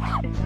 Yeah.